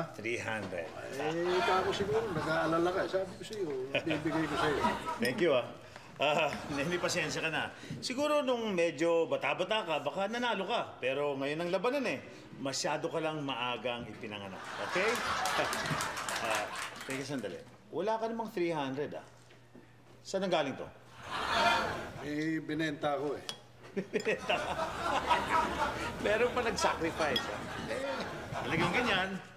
Ha? 300. Eh, ikaw ako siguro, nag-aalala ka. Sabi ko sa'yo, bibigay ko sa'yo. Thank you, ah. Ah, hindi pasensya ka na. Siguro nung medyo bata-bata ka, baka nanalo ka. Pero ngayon ang labanan eh. Masyado ka lang maagang ipinanganak. Okay? Ah, teka sandali. Wala ka namang 300 ah. Saan ang galing to? Eh, binenta ko eh. Meron pa nag-sacrifice ah. Talagang ganyan.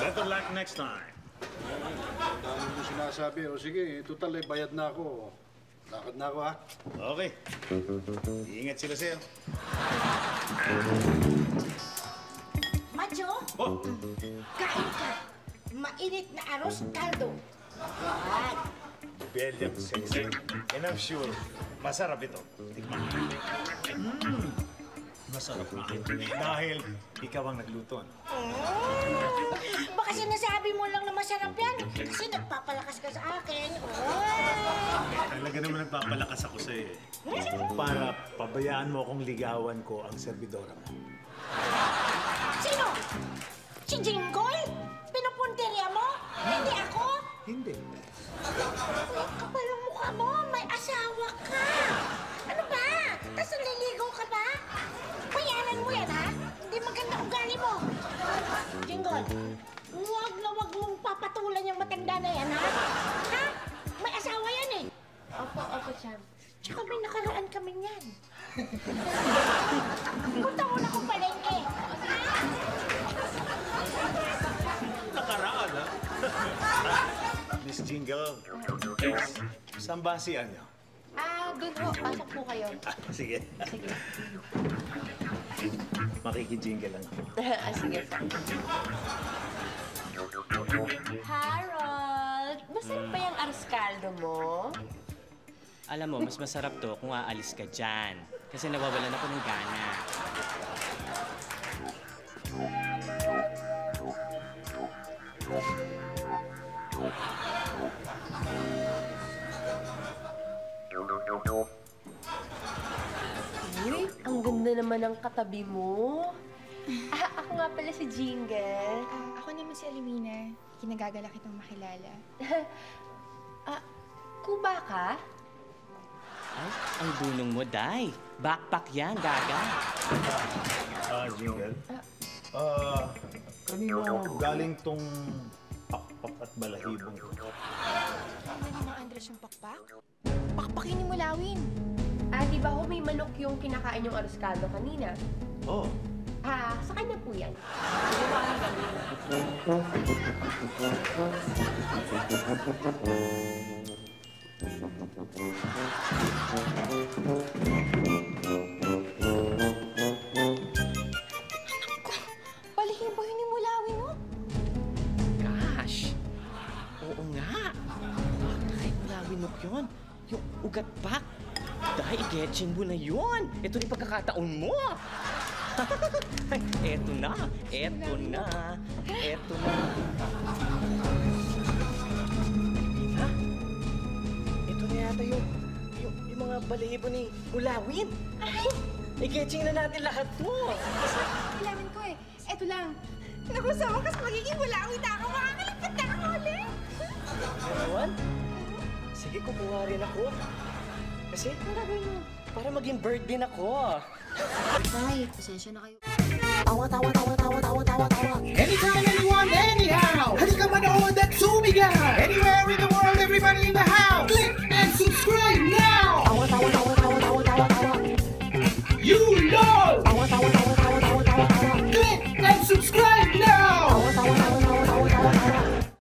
Better luck next time. Dami mo sinasabi. O sige, total eh, bayad na ako. Lakad na ako ha. Okay. Iingat sila sa'yo. Macho, Oh, kain ka. Mainit na aros kaldo. Yan. Belgium sexy. And I'm sure, masarap ito. Tikman. Mm. Masarap. Dahil ikaw ang nagluto. ano? Baka sinasabi mo lang na masarap yan. Kasi nagpapalakas ka sa akin. Oh. Talaga naman nagpapalakas ako sa'yo eh. Para pabayaan mo akong ligawan ko ang servidora mo. Sino? Si Jinggoy? Pinupuntirya mo? Hindi ako? Hindi. Uy, kapal ang mukha mo. May asawa ka. Ano ba? Tapos naliligaw ka ba? Bayaran mo yan, ha? Hindi maganda ugali mo. Huwag mong papatulan yung matanda na yan, ha? Ha? May asawa yan, eh. Opo, opo, Cham. Tsaka may nakaraan kami niyan. Punta ko na kong palengke. Ha? Nakaraan, ha? Miss Jingle, saan ba si Anya? Ah, doon po. Pasok po kayo. Ah, sige. Sige. Makikijingle lang ako. ah, sige po. Harold! Masarap ba yung arscaldo mo? Alam mo, mas masarap to kung aalis ka dyan. Kasi nawawalan ako ng gana. Uy, ang ganda naman ng katabi mo. Ah, ako nga pala si Jingle. Ako naman si Alwina. Kinagagala kitang makilala. Ah, kuba ka? Ay, ang dunong mo, Day. Backpack yan, gaga. Ah, Jingle? Ah, kanino galing tong pakpak at balahibong ito? Ano ni Mang Andres yung pakpak? Pakpakin ni Mulawin. Ah, di ba ho may manok yung kinakain yung arscaldo kanina? Oh, Ah, sa kanya po yan. Balihin ba yun ni Mulawin, oh? Gosh! Oo nga. Ay, malawinok yun. Yung ugat pack. Dahil getchin mo na yun. Ito rin pagkakataon mo. Eto na. Eto na. Eto na. Ha? Ito na yata yung, yung, yung mga balahibo ni Ulawin. Ay! I-getching na natin lahat to. Mulawin ko eh. Eto lang. Naku, sa wakas magiging Mulawin na ako. Makakalapit na ako ulit. Meron? Sige, kukuha rin ako. Kasi, ang gagawin mo? Para maging bird din ako. Ah. Tay, pasensya na kayo. Tawa, tawa, tawa, tawa, tawa, tawa, tawa. Anytime, anyone, anyhow. Halika manood at sumiga. Anywhere in the world, everybody in the house. Click and subscribe now. Tawa, tawa, tawa, tawa, tawa, tawa, tawa. You know!